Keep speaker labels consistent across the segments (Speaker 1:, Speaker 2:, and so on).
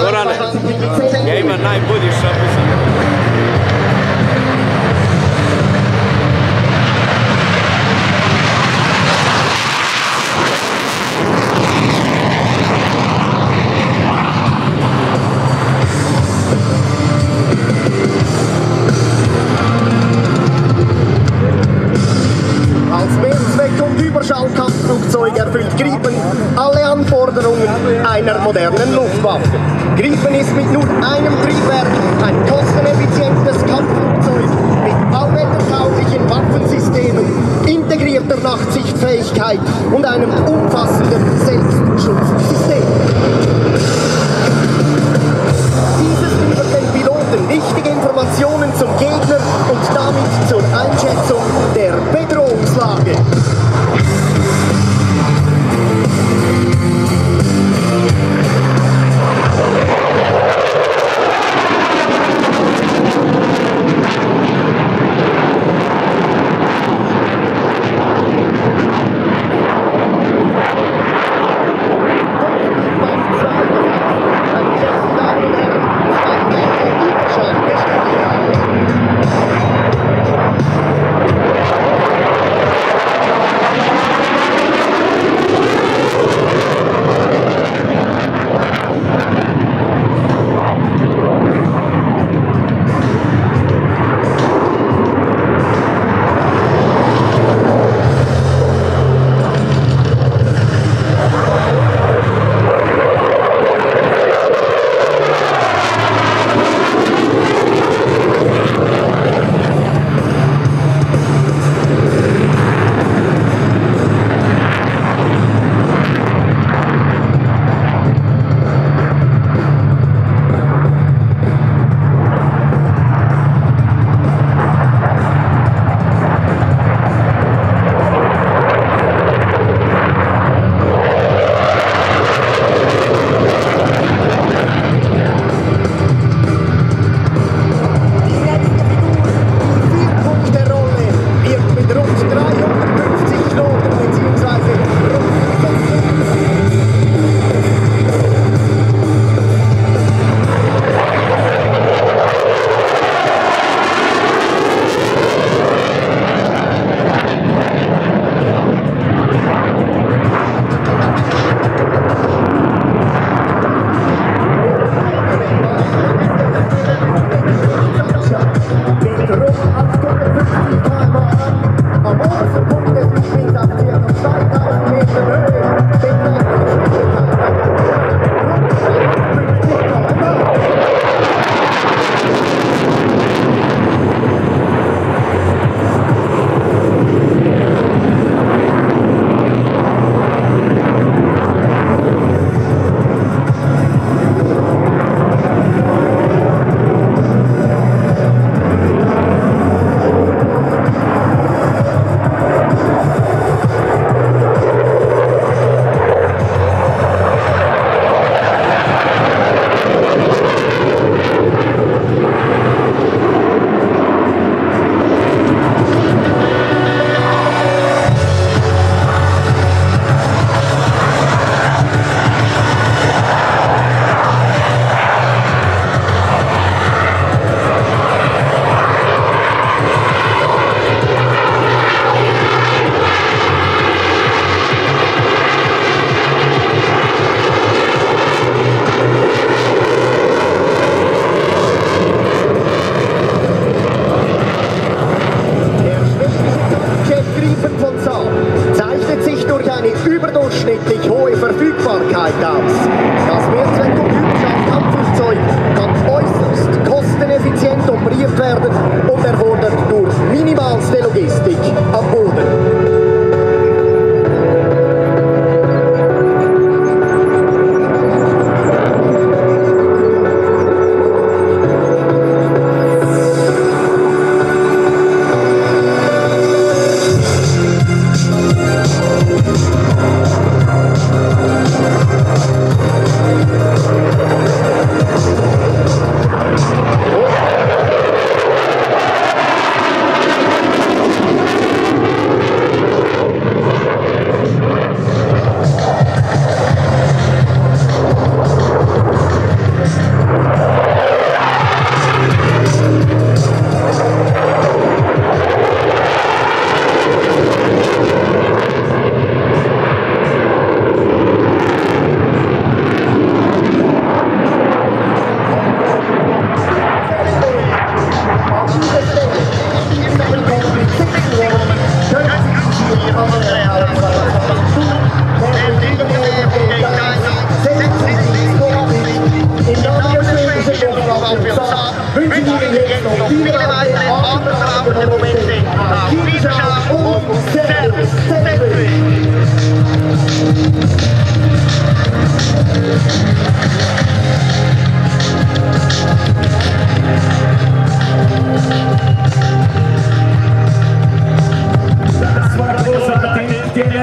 Speaker 1: Gorane, ja ima najbolji šapu.
Speaker 2: Als Mehrsweg und Überschallkampfflugzeug erfüllt Griepen einer modernen Luftwaffe. Gripen ist mit nur einem Triebwerk ein kosteneffizientes Kampfflugzeug mit bauwettertauglichen Waffensystemen, integrierter Nachtsichtfähigkeit und einem umfassenden Selbst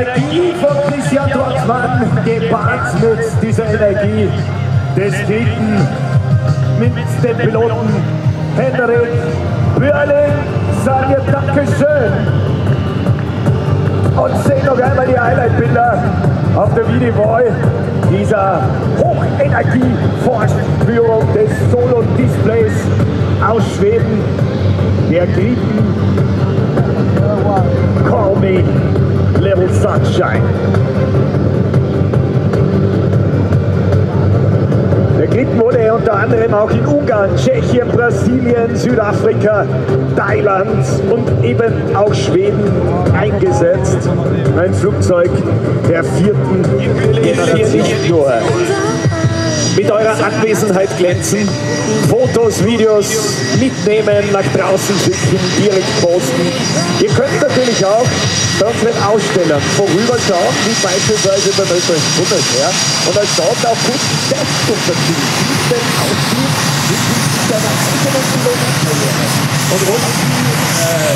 Speaker 3: Christian Dortmann gepaart mit dieser Energie des Dritten, mit den Piloten Henrik Börling, sagen wir Dankeschön. Und sehen noch einmal die Highlight-Bilder auf der Videowall dieser Hochenergie-Vorführung des Solo-Displays aus Schweden, der Griechen Sunshine. Der Gritten wurde unter anderem auch in Ungarn, Tschechien, Brasilien, Südafrika, Thailand und eben auch Schweden eingesetzt. Ein Flugzeug der vierten Generation. Mit eurer Anwesenheit glänzen, Fotos, Videos mitnehmen, nach draußen schicken, direkt posten. Ihr könnt natürlich auch bei unseren Ausstellern vorüberschauen, wie beispielsweise beim österreichischen Bundesheer und als dort auch gut Tests unterziehen, wie es denn aussieht mit seiner eigenen Pilotenkarriere. Und rund die äh,